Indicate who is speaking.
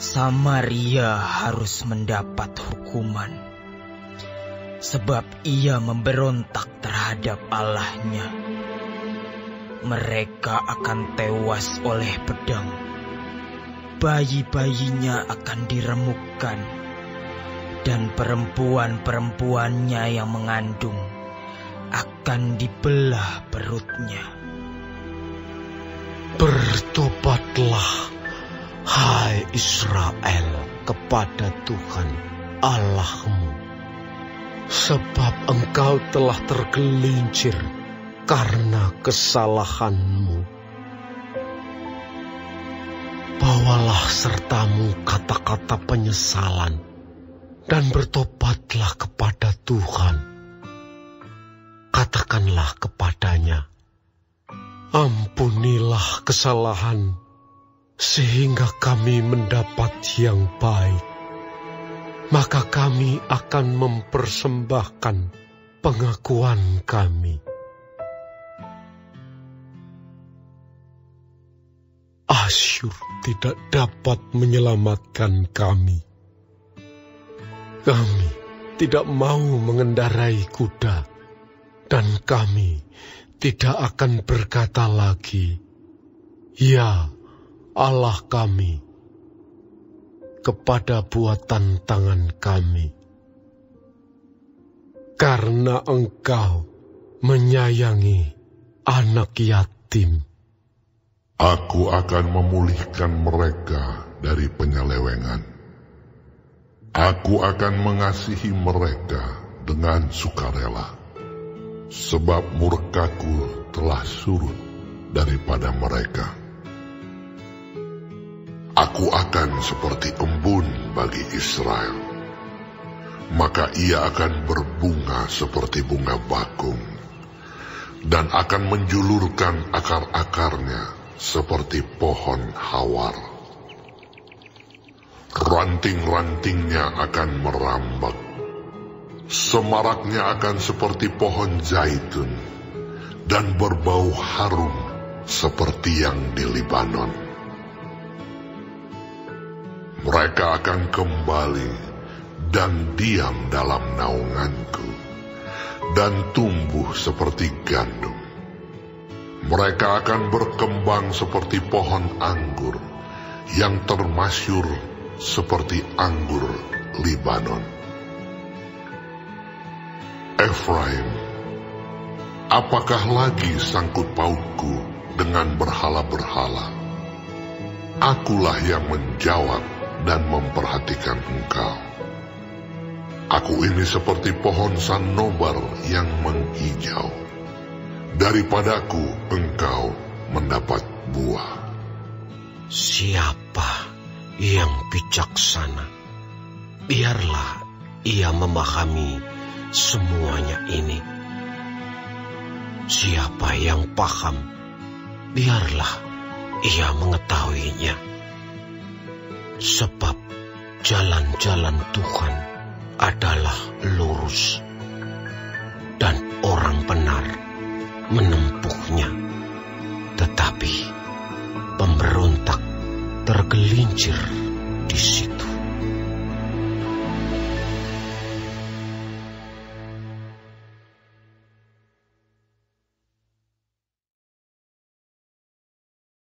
Speaker 1: Samaria harus mendapat hukuman sebab ia memberontak terhadap Allahnya. Mereka akan tewas oleh pedang. Bayi-bayinya akan diremukkan dan perempuan-perempuannya yang mengandung akan dibelah perutnya.
Speaker 2: Bertobatlah, hai Israel, kepada Tuhan Allahmu. Sebab engkau telah tergelincir karena kesalahanmu. Bawalah sertamu kata-kata penyesalan dan bertobatlah kepada Tuhan katakanlah kepadanya, Ampunilah kesalahan, sehingga kami mendapat yang baik. Maka kami akan mempersembahkan pengakuan kami. Asyur tidak dapat menyelamatkan kami. Kami tidak mau mengendarai kuda dan kami tidak akan berkata lagi, "Ya Allah kami," kepada buatan tangan kami, karena Engkau menyayangi anak yatim.
Speaker 3: Aku akan memulihkan mereka dari penyelewengan. Aku akan mengasihi mereka dengan sukarela sebab murkaku telah surut daripada mereka. Aku akan seperti embun bagi Israel, maka ia akan berbunga seperti bunga bakung, dan akan menjulurkan akar-akarnya seperti pohon hawar. Ranting-rantingnya akan merambak Semaraknya akan seperti pohon zaitun dan berbau harum seperti yang di Libanon. Mereka akan kembali dan diam dalam naunganku dan tumbuh seperti gandum. Mereka akan berkembang seperti pohon anggur yang termasyur seperti anggur Libanon. Efraim, apakah lagi sangkut pautku dengan berhala-berhala? Akulah yang menjawab dan memperhatikan engkau. Aku ini seperti pohon sanobar yang menghijau. Daripadaku engkau mendapat buah.
Speaker 2: Siapa yang bijaksana? Biarlah ia memahami semuanya ini. Siapa yang paham, biarlah ia mengetahuinya. Sebab jalan-jalan Tuhan adalah lurus, dan orang benar menempuhnya. Tetapi pemberontak tergelincir